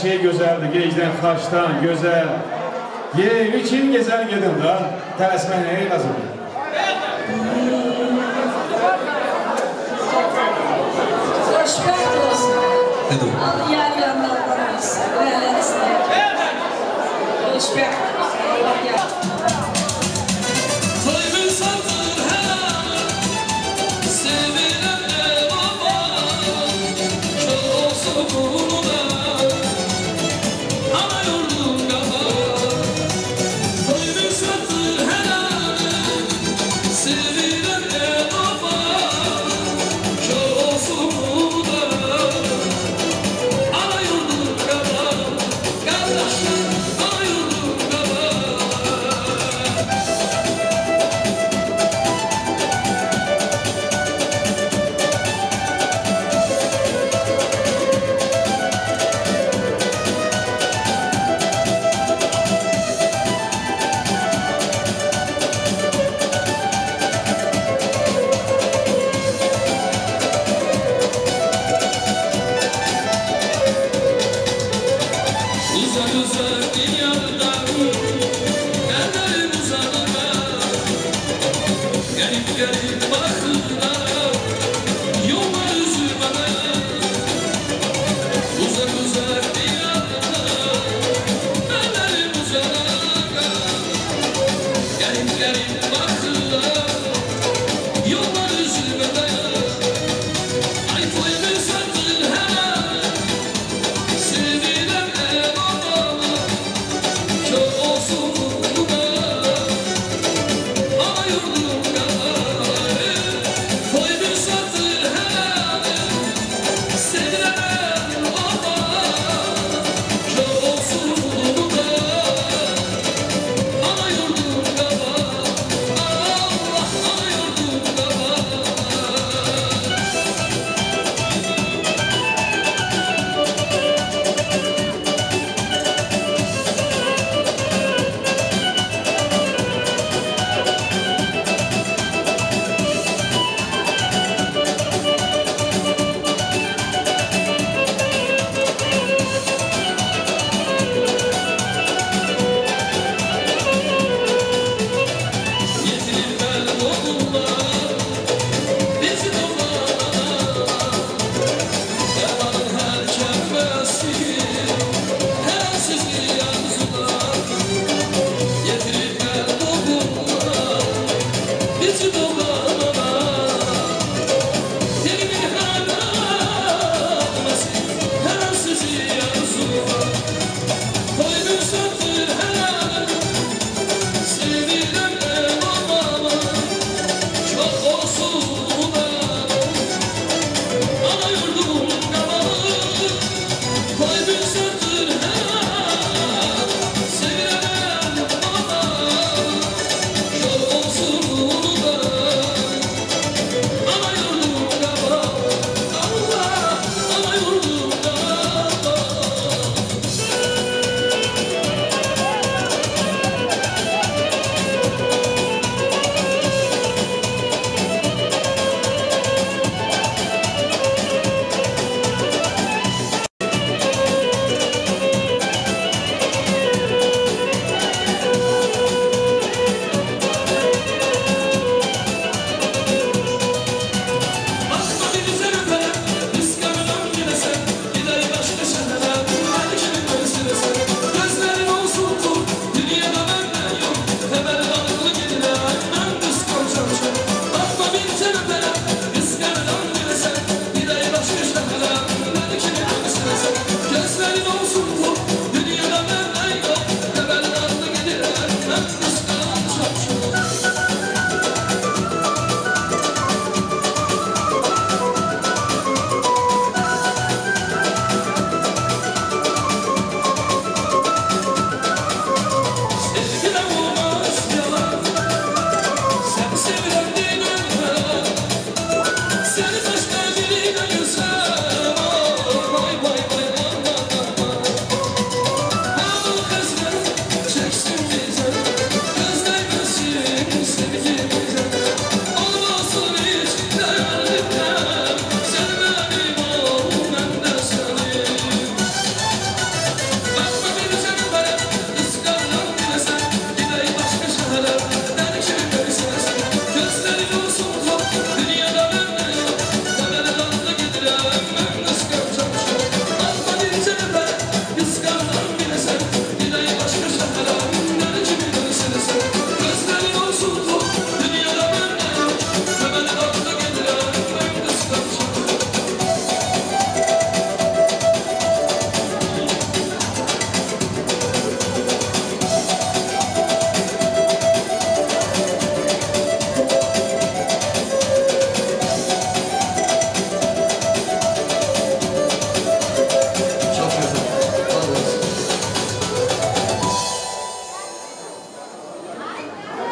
şey gözəldir, gecdən xaçdan gözəl. Yer üçün gözəl gedin da, tələsməklə ey qazanır. Xoşbəxt olsun. Al yer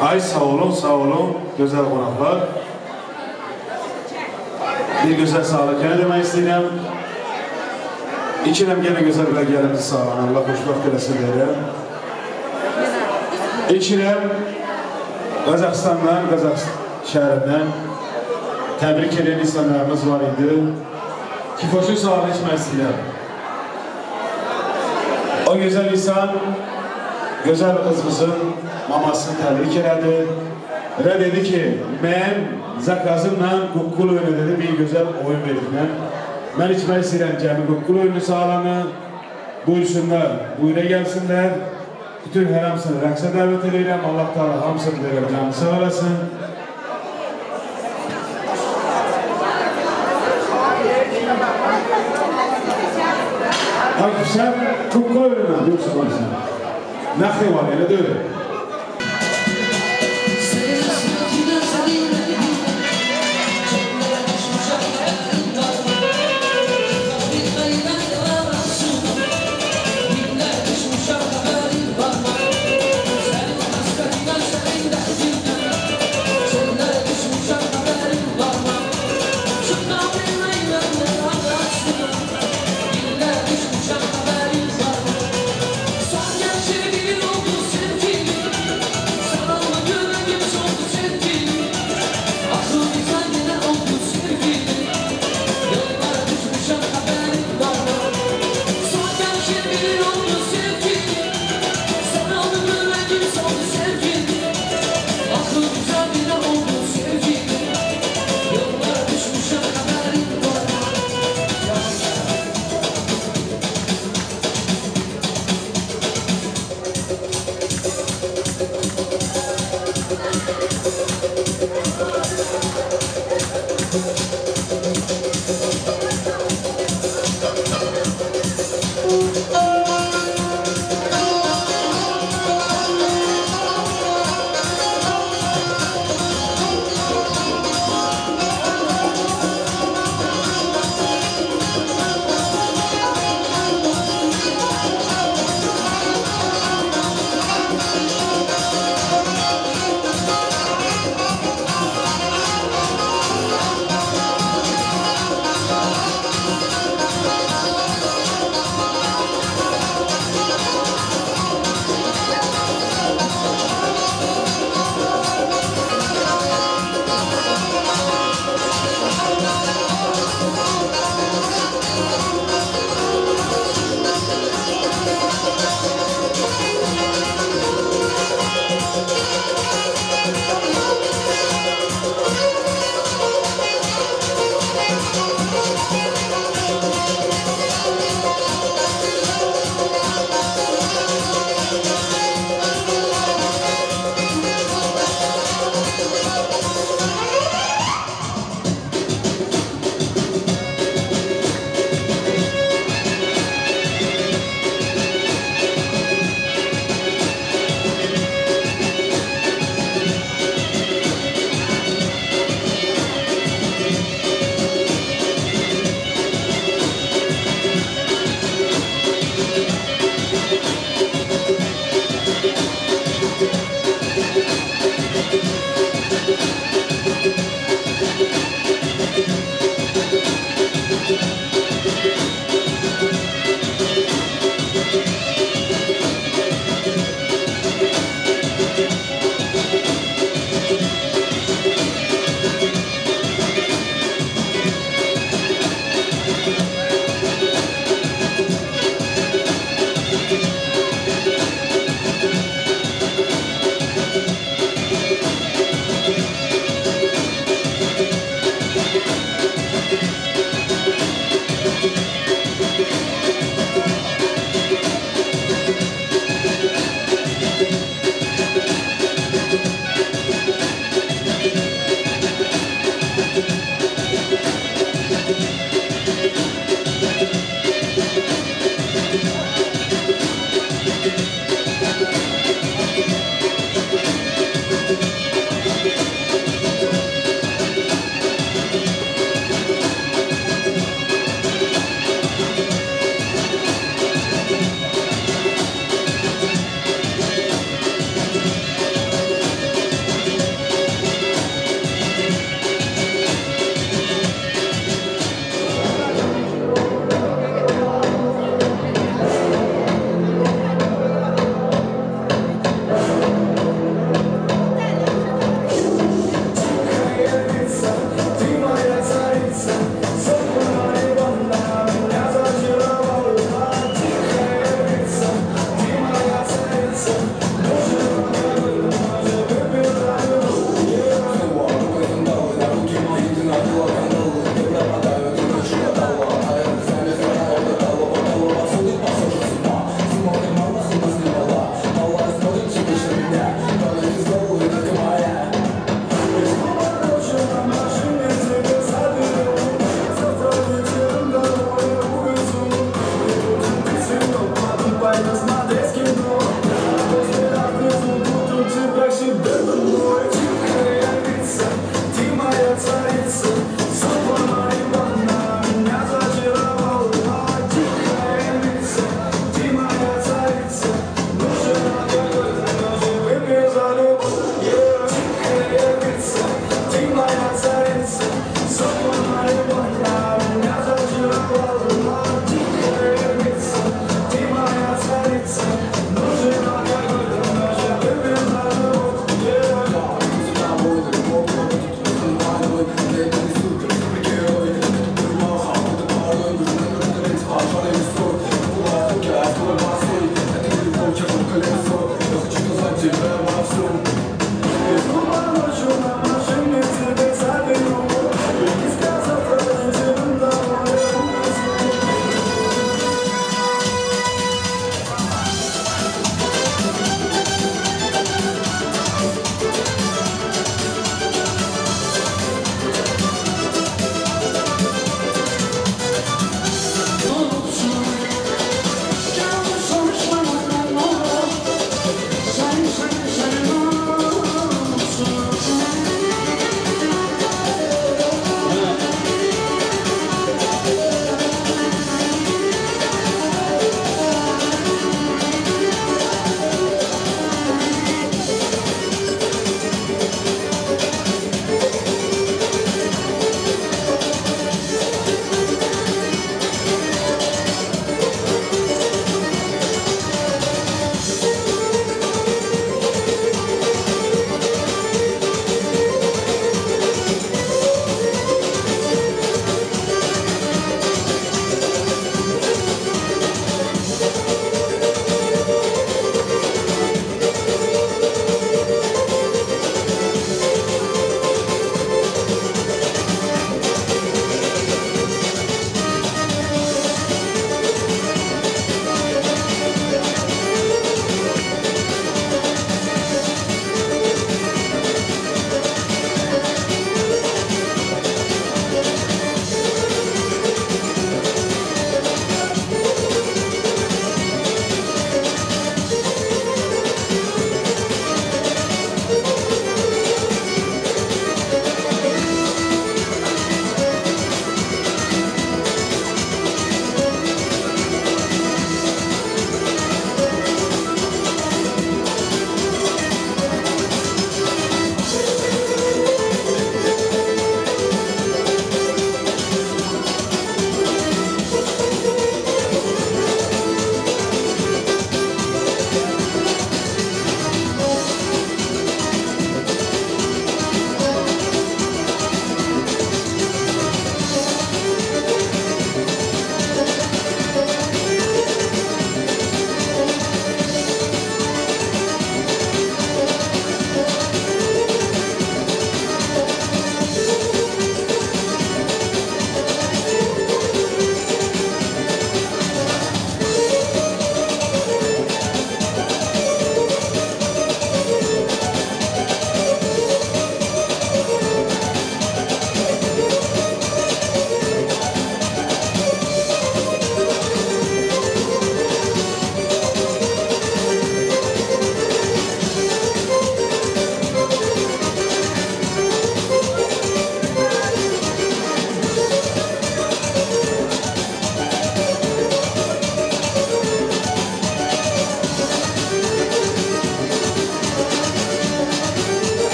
Ay sağ olun, sağ olun, gözəl qonaqlar. Bir gözəl sağlıq yenə demək istəyirəm. İkiləm yenə gözəl bir gəlimizi sağlan, Allah xoşbaxt eləsin deyirəm. İkiləm Qazaxıstandan, Qazax şəhərindən təbrik edən insanlarımız var idi. Kifoşu sağlıq içmək istəyirəm. O gözəl insan gözəl qızımızın mamasını təbrik elədi və dedi ki, mən zakazımla kukkul oyunu dedi, bir gözəl oyun verirəm. Mən içmək istəyirəm cəmi kukkul oyunu sağlanı, buyursunlar, buyura gəlsinlər. Bütün hər hamısını rəqsə dəvət edirəm, Allah Teala hamısını verir, canı sağ olasın. Sen kukkul bana sen. Nakli var öyle de you.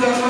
Father.